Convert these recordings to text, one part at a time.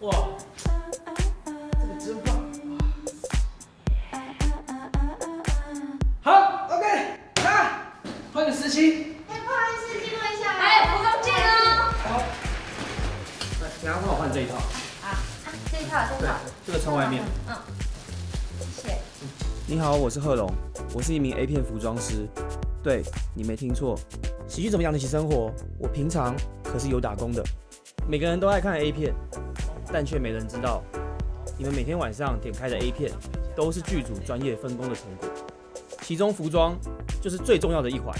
哇，这个真棒！好，OK，来，换个时期。哎，不好意思，借问一下。哎，服装见哦。好，来，等下帮我换这一套。啊啊，这一套，这一对套。，这个穿外面。嗯，谢谢。你好，我是贺龙，我是一名 A 片服装师。对你没听错，喜剧怎么养得起生活？我平常可是有打工的。每个人都爱看 A 片，但却没人知道，你们每天晚上点开的 A 片，都是剧组专业分工的成果。其中服装就是最重要的一环。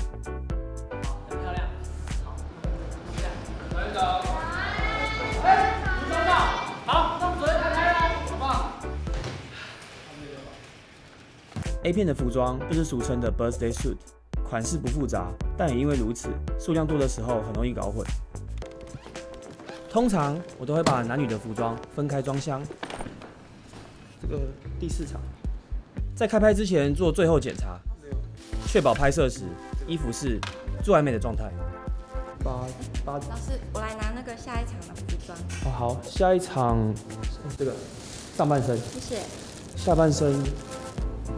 漂亮。走。哎，服装到，好，那我们准备开拍喽，好不好？A 片的服装就是俗称的 birthday suit，款式不复杂，但也因为如此，数量多的时候很容易搞混。通常我都会把男女的服装分开装箱。这个第四场，在开拍之前做最后检查，确保拍摄时衣服是最完美的状态。八八老师，我来拿那个下一场的服装，哦好，下一场这个上半身，谢谢。下半身，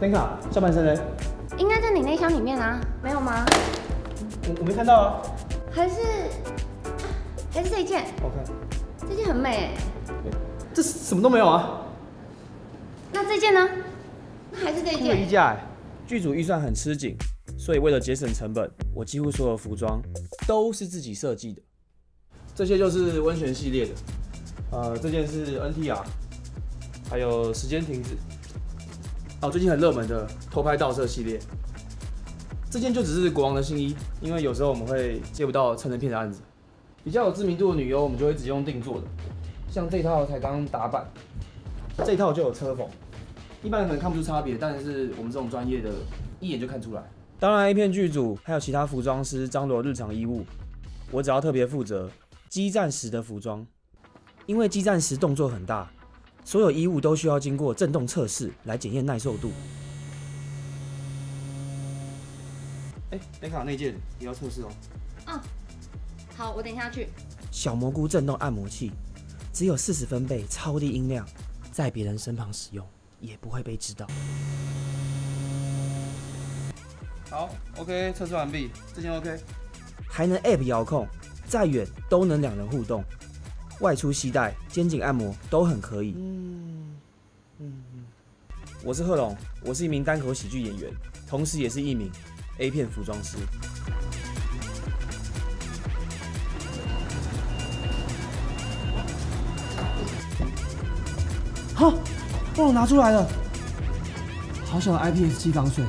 等卡，下半身呢？应该在你那箱里面啊，没有吗？我我没看到啊。还是还是这一件？好看。这件很美哎。这什么都没有啊，那这件呢？那还是这一空了衣。架哎。剧组预算很吃紧，所以为了节省成本，我几乎所有服装都是自己设计的。这些就是温泉系列的，呃，这件是 NTR，还有时间停止。哦，最近很热门的偷拍盗摄系列，这件就只是国王的新衣，因为有时候我们会接不到成人片的案子，比较有知名度的女优，我们就会只用定做的，像这套才刚打版，这套就有车缝。一般人可能看不出差别，但是我们这种专业的，一眼就看出来。当然，A 片剧组还有其他服装师张罗日常衣物，我只要特别负责激战时的服装，因为激战时动作很大，所有衣物都需要经过震动测试来检验耐受度。哎，等卡那件也要测试哦。好，我等一下去。小蘑菇震动按摩器，只有四十分贝超低音量，在别人身旁使用也不会被知道。好，OK，测试完毕，这件 OK，还能 App 遥控，再远都能两人互动，外出携带、肩颈按摩都很可以。嗯嗯我是贺龙，我是一名单口喜剧演员，同时也是一名 A 片服装师。哈，忘了拿出来了。好小的 IPS 七防水，